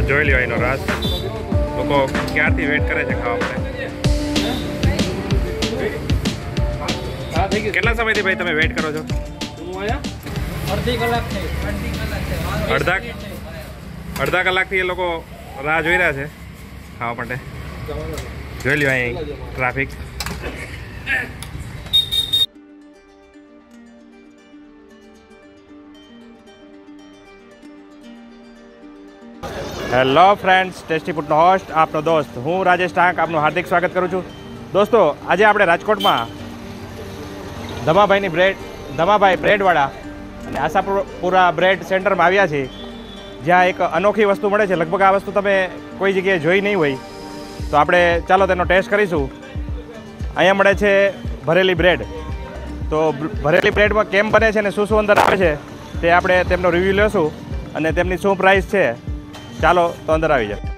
આ જોઈ લ્યો એનો રાસ. લોકો ક્યારથી વેટ કરે છે ખાવા માટે? કેટલા સમયથી ભાઈ તમે વેટ કરો છો? અડધી કલાક અડધા અડધા કલાકથી એ લોકો રાહ જોઈ રહ્યા છે ખાવા માટે. જોઈ લ્યો અહીં ટ્રાફિક હેલો ફ્રેન્ડ્સ, ટેસ્ટી ફૂડનો હોસ્ટ આપનો દોસ્ત. હું રાજેશ ટાંક, આપનું હાર્દિક સ્વાગત કરું છું. દોસ્તો, આજે આપણે રાજકોટમાં ધમાભાઈની બ્રેડ ધમાભાઈ બ્રેડવાળા અને આશાપુરા બ્રેડ સેન્ટરમાં આવ્યા છીએ જ્યાં એક અનોખી વસ્તુ મળે છે. લગભગ આ વસ્તુ તમે કોઈ જગ્યાએ જોઈ નહીં હોય. તો આપણે ચાલો તેનો ટેસ્ટ કરીશું. અહીંયા મળે છે ભરેલી બ્રેડ તો ભરેલી બ્રેડમાં કેમ બને છે અને શું શું અંદર આવે છે, તે આપણે તેમનો રિવ્યૂ લેશું. અને તેમની શું પ્રાઇસ છે ચાલો, તો અંદર આવી જાય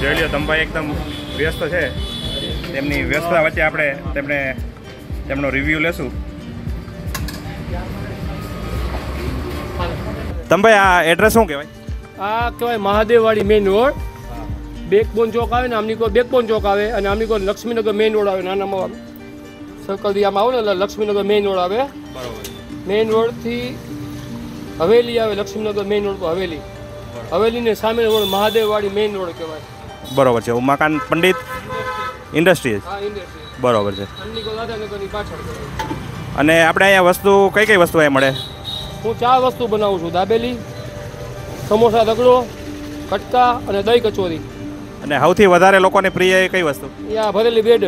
જોઈ લો તંબાઈ એકદમ વ્યસ્ત છે. તેમની વ્યસ્તતા વચ્ચે આપણે તેમને, તેમનો રિવ્યૂ લેશું. તંબાઈ આ એડ્રેસ શું કહેવાય? આ કહેવાય Mahadevwadi main road. Backbone chowk આવે ને આમની કોઈ બેકબોન ચોક આવે અને આમની કોઈ લક્ષ્મીનગર મેઇન રોડ આવે નાનામાં સર્કલથી આમ આવો ને એટલે લક્ષ્મીનગર મેઇન રોડ આવે. બરાબર મેઇન રોડથી હવેલી આવે લક્ષ્મીનગર મેઇન રોડ પર હવેલી. હવેલીને સામે રોડ મહાદેવવાડી મેઇન રોડ કહેવાય. બરોબર છે ઉમાકાંત પંડિત ઇન્ડસ્ટ્રીઝ બરોબર છે. અને આપણે અહીંયા વસ્તુ કઈ કઈ વસ્તુ અહીંયા મળે? હું ચાર વસ્તુ બનાવું છું. દાબેલી સમોસા રગડો કટકા અને દહીં કચોરી. અને સૌથી વધારે લોકોને પ્રિય એ કઈ વસ્તુ? ભરેલી બ્રેડ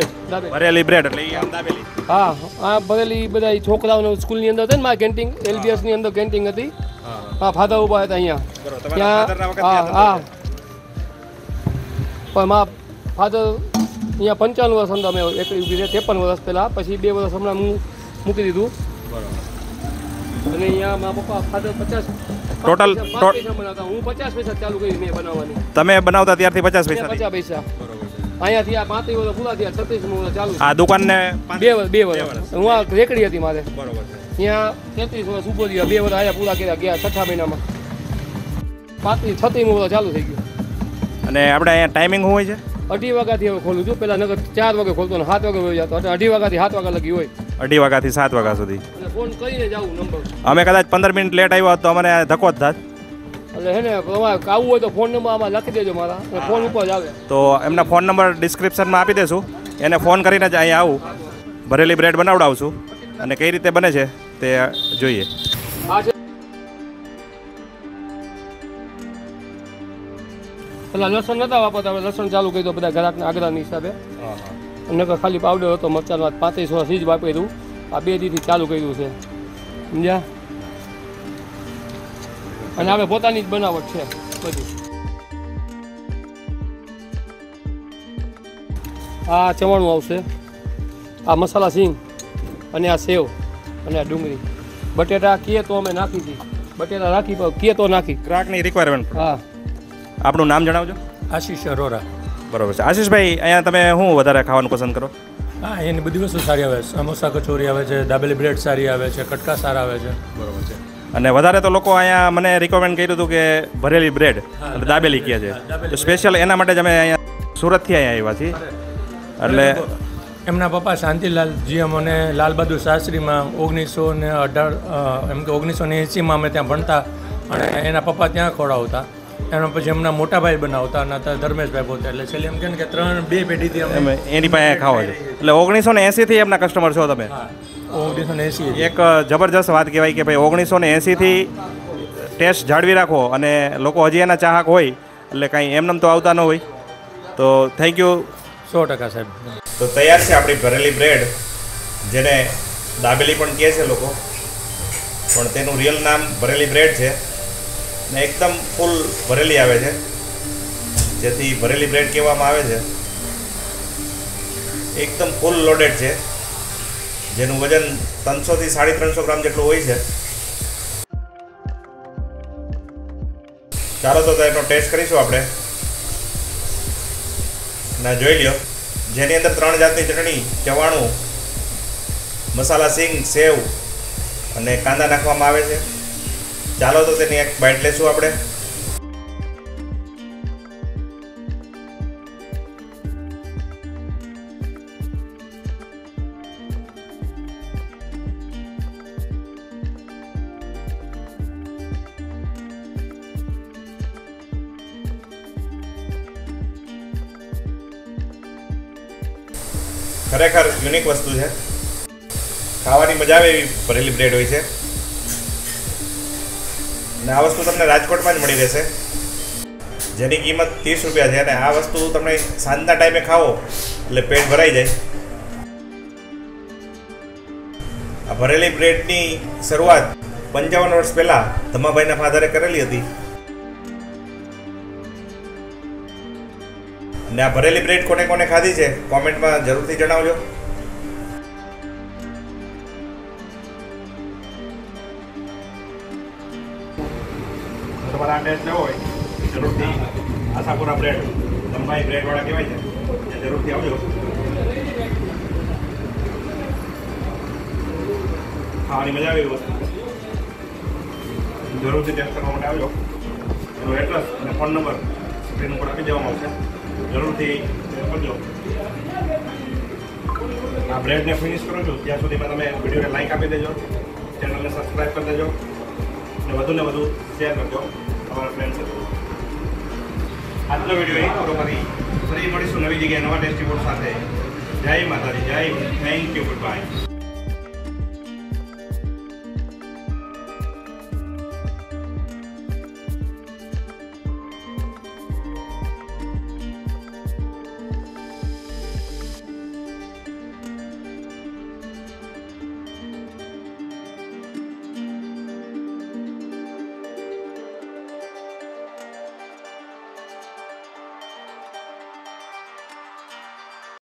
ભરેલી બ્રેડ એટલે આમ દાબેલી. હા આ ભરેલી બધા છોકરાઓને સ્કૂલની અંદર હતી ને મારી કેન્ટીન એલબીએસની અંદર કેન્ટીન હતી. હા. ફાધર ઊભા હતા અહીંયા. બરોબર ત્યાં હા હા. પણ મા ફાધર અહીંયા પંચાણું વર્ષ અંદર અમે એકડી ઊભી છે ત્રેપન વર્ષ પહેલાં પછી બે વર્ષ હમણાં હું મૂકી દીધું. અને અહીંયા મારા પપ્પા ફાધર પચાસ ટોટલ હું પચાસ પૈસા ચાલુ કરી મેં બનાવવાની. તમે બનાવતા ત્યારથી પચાસ પૈસા. પચાસ પૈસા. અહીંયાથી આ પાંત્રીસ વર્ષ પૂરા થયા છત્રીસ વર્ષ ચાલુ. આ દુકાનને બે વર્ષ બે વર્ષ હું આ રેકડી હતી મારે. બરોબર ત્યાં તેત્રીસ વર્ષ ઊભો થયો બે વર્ષ આયા પૂરા કર્યા ગયા છઠ્ઠા મહિનામાં. પાંત્રીસ છત્રીસ વર્ષ ચાલુ થઈ ગયું. અને આપણે અહીંયા ટાઈમિંગ હોય છે? અઢી વાગ્યાથી હવે ખોલું છું. પેલા નગર ચાર વાગે ખોલતો ને સાત વાગે હોય જતો. અઢી વાગ્યાથી સાત વાગ્યા લગી હોય. અઢી વાગ્યાથી સાત વાગ્યા સુધી. અમે કદાચ પંદર મિનિટ લેટ આવ્યો હોત તો અમને ધક્કો જ થાત. એટલે હે ને આવું હોય તો ફોન નંબર આમાં લખી દેજો મારા. ફોન ઉપર જ આવે. તો એમના ફોન નંબર ડિસ્ક્રિપ્શનમાં આપી દેશું. એને ફોન કરીને જ અહીંયા આવું. ભરેલી બ્રેડ બનાવડાવશું. અને કઈ રીતે બને છે તે જોઈએ. પેલા લસણ નતા વાપરતા લસણ ચાલુ કરી દો બધા ગ્રાહકના આગ્રહની હિસાબે. અને નકર ખાલી પાવડર હતો મરચાનો પાંત્રીસ વર્ષથી જ વાપર્યું. આ બે દીથી ચાલુ કર્યું છે. સમજ્યા? અને આપણે પોતાની જ બનાવટ છે બધી. આ ચવાણું આવશે. આ મસાલા સિંગ અને આ સેવ અને આ ડુંગળી. બટેટા કીએ તો અમે નાખી હતી બટેટા રાખી કીએ તો નાખી. ગ્રાહકની રિક્વાયરમેન્ટ હા. આપણું નામ જણાવજો. આશીષ અરોરા. બરોબર છે. આશીષભાઈ અહીંયા તમે શું વધારે ખાવાનું પસંદ કરો? હા એની બધી વસ્તુ સારી આવે છે. સમોસા કચોરી આવે છે દાબેલી બ્રેડ સારી આવે છે કટકા સારા આવે છે. બરોબર છે. અને વધારે તો લોકો અહીંયા મને રિકમેન્ડ કર્યું હતું કે ભરેલી બ્રેડ દાબેલી કહે છે. તો સ્પેશિયલ એના માટે જ અમે અહીંયા સુરતથી અહીંયા આવ્યા છીએ. એટલે એમના પપ્પા શાંતિલાલ જી અમને લાલબહાદુર શાસ્ત્રીમાં ઓગણીસો ને અઢાર એમ કે ઓગણીસો ને એંસીમાં અમે ત્યાં ભણતા અને એના પપ્પા ત્યાં ખવડાવતા. એના પછી એમના મોટા ભાઈ બનાવતા અને હતા ધર્મેશભાઈ પોતે. એટલે છેલ્લે એમ કે કે ત્રણ બે પેઢીથી અમે અમે એની પાસે ખાવા છે એટલે ઓગણીસો ને એંસીથી એમના કસ્ટમર છો તમે? હા ઓગણીસો ને એંસી એક જબરજસ્ત વાત કહેવાય કે ભાઈ ઓગણીસો ને એંસીથી ટેસ્ટ જાળવી રાખો અને લોકો હજી એના ચાહક હોય એટલે કાંઈ એમનેમ તો આવતા ન હોય. તો થેન્ક યુ સો ટકા સાહેબ. તો તૈયાર છે આપણી ભરેલી બ્રેડ જેને દાબેલી પણ કહે છે લોકો. પણ તેનું રિયલ નામ ભરેલી બ્રેડ છે. ને એકદમ ફૂલ ભરેલી આવે છે. જેથી ભરેલી બ્રેડ કહેવામાં આવે છે. એકદમ ફૂલ લોડેડ છે. જેનું વજન ત્રણસોથી સાડી ત્રણસો ગ્રામ જેટલું હોય છે. ચાલો તો એનો ટેસ્ટ કરીશું આપણે. ના, જોઈ લ્યો. જેની અંદર ત્રણ જાતની ચટણી, ચવાણું, મસાલા સિંગ, સેવ અને કાંદા નાખવામાં આવે છે. ચાલો તો તેની એક બાઇટ લેશું આપણે. ખરેખર યુનિક વસ્તુ છે. ખાવાની મજા આવે એવી ભરેલી બ્રેડ હોય છે. અને આ વસ્તુ તમને રાજકોટમાં જ મળી રહેશે. જેની કિંમત ત્રીસ રૂપિયા છે અને આ વસ્તુ તમે સાંજના ટાઈમે ખાઓ એટલે પેટ ભરાઈ જાય. આ ભરેલી બ્રેડની શરૂઆત પંચાવન વર્ષ પહેલાં ધમાભાઈના ફાધરે કરેલી હતી. અને આ ભરેલી બ્રેડ કોને કોને ખાધી છે? કોમેન્ટમાં જરૂરથી જણાવજો. તમારે આ ટેસ્ટ લેવો હોય, જરૂરથી આશાપુરા બ્રેડ લંબાઈ બ્રેડવાળા કહેવાય છે જરૂરથી આવજો. ખાવાની મજા આવે વસ્તુ. જરૂરથી ટેસ્ટ કરવા માટે આવજો. એનો એડ્રેસ અને ફોન નંબર સ્ક્રીન ઉપર આપી દેવામાં આવશે. જરૂરથી કરજો. આ બ્રેડને ફિનિશ કરો છો, ત્યાં સુધીમાં તમે વિડીયોને લાઇક આપી દેજો ચેનલને સબસ્ક્રાઈબ કરી દેજો. અને વધુ ને વધુ શેર કરજો. તમારા ફ્રેન્ડ સાથે. આજનો વીડિયો અહીં પૂરો કરી ફરી મળીશું નવી જગ્યાએ નવા ટેસ્ટી ફૂડ સાથે. જય માતાજી, જય થેન્ક યુ ગુડ બાય